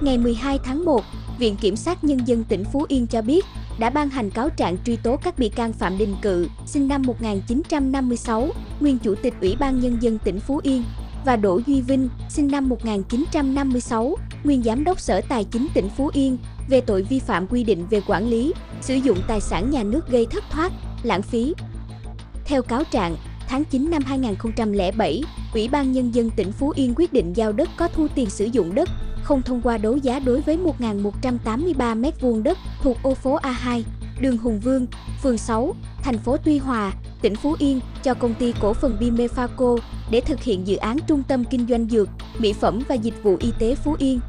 Ngày 12 tháng 1, Viện Kiểm sát Nhân dân tỉnh Phú Yên cho biết đã ban hành cáo trạng truy tố các bị can Phạm Đình Cự, sinh năm 1956, nguyên Chủ tịch Ủy ban Nhân dân tỉnh Phú Yên, và Đỗ Duy Vinh, sinh năm 1956, nguyên Giám đốc Sở Tài chính tỉnh Phú Yên, về tội vi phạm quy định về quản lý, sử dụng tài sản nhà nước gây thất thoát, lãng phí. Theo cáo trạng, tháng 9 năm 2007, Ủy ban Nhân dân tỉnh Phú Yên quyết định giao đất có thu tiền sử dụng đất, không thông qua đấu giá đối với 1.183 m2 đất thuộc ô phố A2, đường Hùng Vương, phường 6, thành phố Tuy Hòa, tỉnh Phú Yên cho công ty cổ phần Bimefaco để thực hiện dự án trung tâm kinh doanh dược, mỹ phẩm và dịch vụ y tế Phú Yên.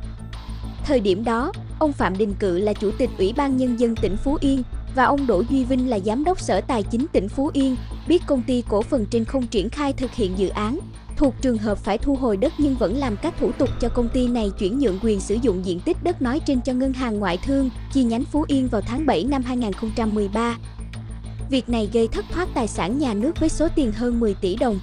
Thời điểm đó, ông Phạm Đình Cự là chủ tịch Ủy ban Nhân dân tỉnh Phú Yên và ông Đỗ Duy Vinh là giám đốc Sở Tài chính tỉnh Phú Yên, biết công ty cổ phần trên không triển khai thực hiện dự án, thuộc trường hợp phải thu hồi đất nhưng vẫn làm các thủ tục cho công ty này chuyển nhượng quyền sử dụng diện tích đất nói trên cho ngân hàng ngoại thương chi nhánh Phú Yên vào tháng 7 năm 2013. Việc này gây thất thoát tài sản nhà nước với số tiền hơn 10 tỷ đồng.